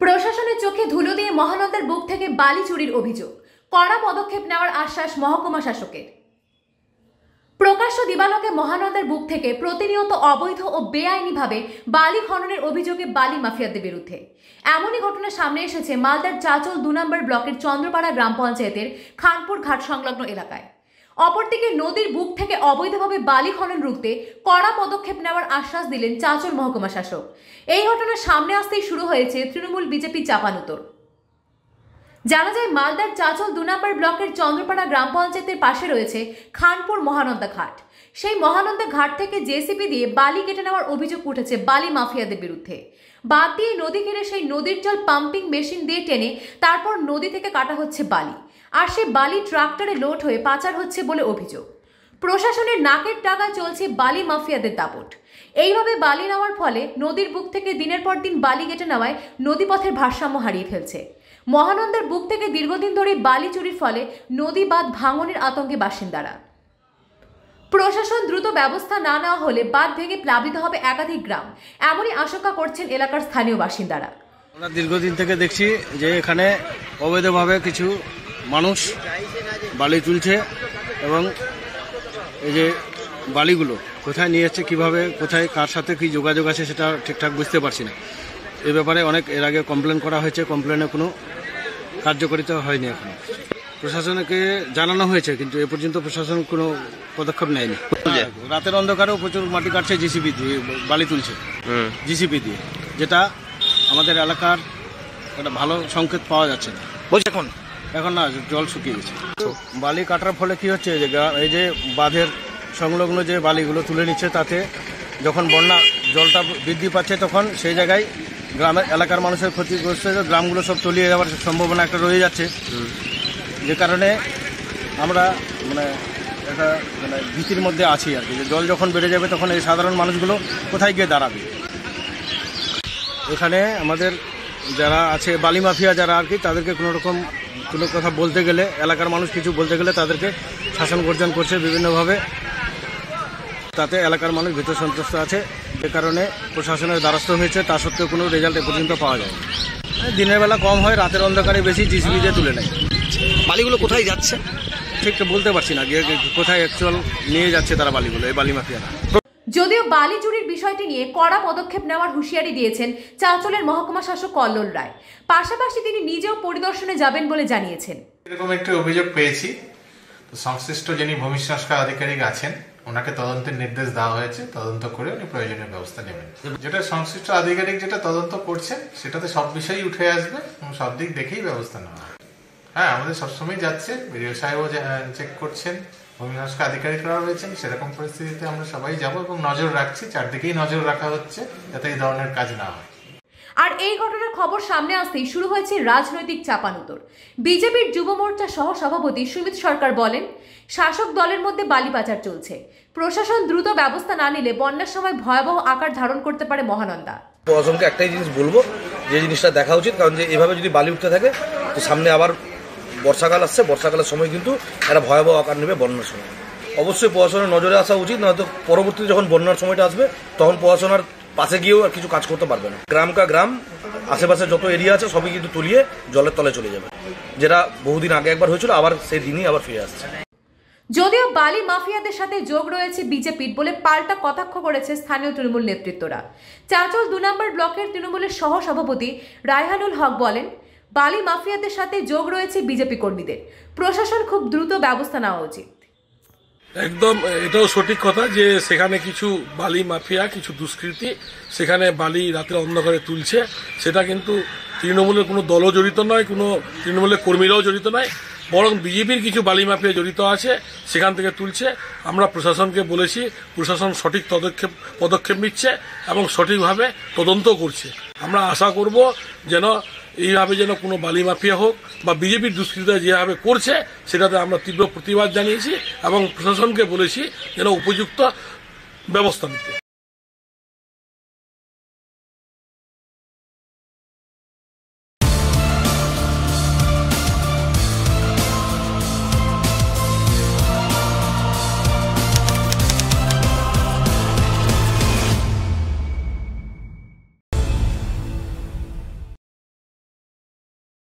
প্রশাসনের চোখে ধুলো দিয়ে মহানন্দার বুক থেকে বালি চুরির অভিযোগ। কড়া পদক্ষেপ নেওয়ার আশ্বাস মহকুমা শাসকের। প্রকাশ্য দিবালকে মহানন্দার বুক থেকে প্রতিনিয়ত অবৈধ ও বেআইনিভাবে বালি খননের অভিযোগে বালি মাফিয়াদের বিরুদ্ধে। এমনই ঘটনা সামনে এসেছে মালদার চাচল দু নম্বর ব্লকের চন্দ্রপাড়া গ্রাম পঞ্চায়েতের খানপুর ঘাট সংলগ্ন এলাকায়। অপরদিকে নদীর বুক থেকে অবৈধভাবে বালি খনন রুখতে কড়া পদক্ষেপ নেওয়ার আশ্বাস দিলেন চাঁচল মহকুমা শাসক। এই ঘটনা সামনে আসতেই শুরু হয়েছে তৃণমূল বিজেপি চাপানুতর জানা যায়, মালদার চাঁচল দু নম্বর ব্লকের চন্দ্রপাড়া গ্রাম পঞ্চায়েতের পাশে রয়েছে খানপুর মহানন্দা ঘাট। সেই মহানন্দা ঘাট থেকে জেসিপি দিয়ে বালি কেটে নেওয়ার অভিযোগ উঠেছে বালি মাফিয়াদের বিরুদ্ধে। বাদ দিয়ে নদী ঘিরে সেই নদীর জল পাম্পিং মেশিন দিয়ে টেনে তারপর নদী থেকে কাটা হচ্ছে বালি। আর সে বালি ট্রাক্টরে লোড হয়ে পাচার হচ্ছে বলে অভিযোগ। প্রশাসনের নাকের টাকা চলছে বালি মাফিয়াদের দাপট। এইভাবে বালি নেওয়ার ফলে নদীর বুক থেকে দিনের পর দিন বালি কেটে নেওয়ায় নদীপথের ভারসাম্য হারিয়ে ফেলছে। মহানন্দার বুক থেকে দীর্ঘদিন ধরে বালি চুরির ফলে নদী বাঁধ ভাঙনের আতঙ্কে বাসিন্দারা। প্রশাসন দ্রুত ব্যবস্থা না নেওয়া হলে বাঁধ ভেঙে প্লাবিত হবে একাধিক গ্রাম। এমনই আশঙ্কা করছেন এলাকার স্থানীয় বাসিন্দারা। আমরা দীর্ঘদিন থেকে দেখছি যে এখানে অবৈধভাবে কিছু মানুষ বালি তুলছে এবং এই যে বালিগুলো কোথায় নিয়ে যাচ্ছে কীভাবে কোথায় কার সাথে কী যোগাযোগ আছে সেটা ঠিকঠাক বুঝতে পারছি না। এ ব্যাপারে অনেক এর আগে কমপ্লেন করা হয়েছে কমপ্লেনে কোনো কার্যকারিতা হয়নি এখন। প্রশাসনকে জানানো হয়েছে কিন্তু এ পর্যন্ত প্রশাসন কোনো পদক্ষেপ নেয়নি। রাতের অন্ধকারেও প্রচুর মাটি কাটছে জিসিপি দিয়ে বালি তুলছে জিসিপি দিয়ে যেটা আমাদের এলাকার একটা ভালো সংকেত পাওয়া যাচ্ছে না। বলছি এখন এখন না, জল শুকিয়ে গেছে। বালি কাটার ফলে কি হচ্ছে, যে এই যে বাঁধের সংলগ্ন যে বালিগুলো তুলে নিচ্ছে, তাতে যখন বন্যা জলটা বৃদ্ধি পাচ্ছে, তখন সেই জায়গায় গ্রামের এলাকার মানুষের ক্ষতিগ্রস্ত গ্রামগুলো সব তলিয়ে যাওয়ার সম্ভাবনা একটা রয়ে যাচ্ছে। যে কারণে আমরা মানে একটা মানে ভীতির মধ্যে আছি আর কি। যে জল যখন বেড়ে যাবে, তখন এই সাধারণ মানুষগুলো কোথায় গিয়ে দাঁড়াবে? এখানে আমাদের যারা আছে, বালি মাফিয়া যারা আর কি, তাদেরকে কোনো রকম কোনো কথা বলতে গেলে এলাকার মানুষ কিছু বলতে গেলে তাদেরকে শাসন গর্জন করছে বিভিন্নভাবে। তাতে এলাকার মানুষ ভীত সন্ত্রস্ত আছে। যে কারণে প্রশাসনের দ্বারস্থ হয়েছে তা সত্ত্বেও কোনো রেজাল্ট এ পর্যন্ত পাওয়া যায় দিনের বেলা কম হয় রাতের অন্ধকারে বেশি জিসিবি দিয়ে তুলে নেয়। বালিগুলো কোথায় যাচ্ছে? ঠিক বলতে পারছি না গিয়ে কোথায় অ্যাকচুয়াল নিয়ে যাচ্ছে তারা বালিগুলো এই বালি মাফিয়ারা। যদিও বালি চুরির বিষয়টি নিয়ে কড়া পদক্ষেপ নেওয়ার হুঁশিয়ারি দিয়েছেন চাঁচলের মহকুমা শাসক কল্লোল রায়। পাশাপাশি তিনি নিজেও পরিদর্শনে যাবেন বলে জানিয়েছেন। এরকম একটি অভিযোগ পেয়েছি। তো সংশ্লিষ্ট যিনি ভূমি সংস্কার আধিকারিক আছেন, ওনাকে তদন্তের নির্দেশ দেওয়া হয়েছে। তদন্ত করে উনি প্রয়োজনীয় ব্যবস্থা নেবেন। যেটা সংশ্লিষ্ট আধিকারিক যেটা তদন্ত করছেন, সেটাতে সব বিষয়ই উঠে আসবে এবং সব দিক দেখেই ব্যবস্থা নেওয়া হ্যাঁ আমাদের সবসময় যাচ্ছে। বিডিও সাহেবও চেক করছেন। সংস্কার আধিকারিকরাও রয়েছেন সেরকম পরিস্থিতিতে আমরা সবাই যাব এবং নজর রাখছি চারদিকেই নজর রাখা হচ্ছে যাতে এই ধরনের কাজ না হয়। আর এই ঘটনার খবর সামনে আসতেই শুরু হয়েছে রাজনৈতিক চাপানুতর। বিজেপির যুব মোর্চা সহ সভাপতি সুমিত সরকার বলেন শাসক দলের মধ্যে বালি পাচার চলছে। প্রশাসন দ্রুত ব্যবস্থা না নিলে বন্যার সময় ভয়াবহ আকার ধারণ করতে পারে মহানন্দা। প্রশাসনকে একটাই জিনিস বলব যে জিনিসটা দেখা উচিত কারণ যে এভাবে যদি বালি উঠতে থাকে তো সামনে আবার বর্ষাকাল আসছে, বর্ষাকালের সময় কিন্তু একটা ভয়াবহ আকার নেবে বন্যার সময়। অবশ্যই প্রশাসনের নজরে আসা উচিত, নয়তো পরবর্তীতে যখন বন্যার সময়টা আসবে, তখন প্রশাসনের পাশে গিয়েও আর কিছু কাজ করতে পারবে না। গ্রাম কা গ্রাম, আশেপাশে যত এরিয়া আছে, সবই কিন্তু তুলিয়ে জলের তলে চলে যাবে। যেটা বহুদিন আগে একবার হয়েছিল, আবার সেই দিনই আবার ফিরে আসছে। যদিও বালি মাফিয়াদের সাথে যোগ রয়েছে বিজেপির বলে পাল্টা কটাক্ষ করেছে স্থানীয় তৃণমূল নেতৃত্বরা। চাঁচল দু নম্বর ব্লকের তৃণমূলের সহ সভাপতি রায়হানুল হক বলেন বালি মাফিয়াদের সাথে যোগ রয়েছে বিজেপি কর্মীদের। প্রশাসন খুব দ্রুত ব্যবস্থা নেওয়া উচিত। একদম, এটাও সঠিক কথা যে সেখানে কিছু বালি মাফিয়া, কিছু দুষ্কৃতী সেখানে বালি রাতের অন্ধকারে তুলছে। সেটা কিন্তু তৃণমূলের কোনো দলও জড়িত নয়, কোনো তৃণমূলের কর্মীরাও জড়িত নয়, বরং বিজেপির কিছু বালি মাফিয়া জড়িত আছে, সেখান থেকে তুলছে। আমরা প্রশাসনকে বলেছি, প্রশাসন সঠিক পদক্ষেপ পদক্ষেপ নিচ্ছে এবং সঠিকভাবে তদন্ত করছে। আমরা আশা করব যেন এইভাবে যেন কোনো বালি মাফিয়া হোক বা বিজেপির দুষ্কৃতা যেভাবে করছে, সেটাতে আমরা তীব্র প্রতিবাদ জানিয়েছি এবং প্রশাসনকে বলেছি যেন উপযুক্ত ব্যবস্থা নিতে।